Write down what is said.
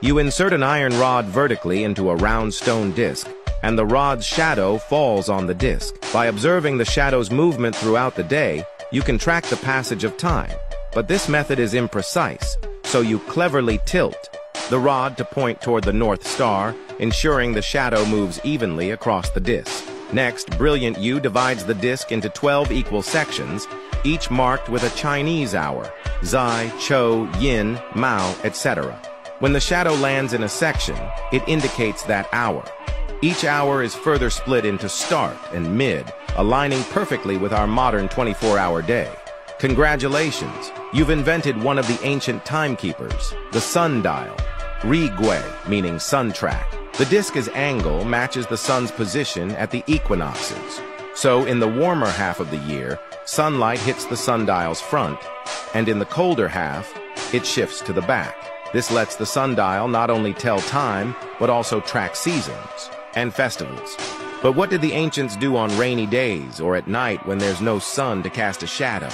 You insert an iron rod vertically into a round stone disc, and the rod's shadow falls on the disc. By observing the shadow's movement throughout the day, you can track the passage of time. But this method is imprecise, so you cleverly tilt the rod to point toward the North Star, ensuring the shadow moves evenly across the disc. Next, Brilliant You divides the disc into 12 equal sections, each marked with a Chinese hour, Zai, Chou, Yin, Mao, etc. When the shadow lands in a section, it indicates that hour. Each hour is further split into start and mid, aligning perfectly with our modern 24-hour day. Congratulations, you've invented one of the ancient timekeepers, the sundial, Rigui, meaning sun track. The disc's angle matches the sun's position at the equinoxes. So in the warmer half of the year, sunlight hits the sundial's front, and in the colder half, it shifts to the back. This lets the sundial not only tell time, but also track seasons and festivals. But what did the ancients do on rainy days or at night when there's no sun to cast a shadow?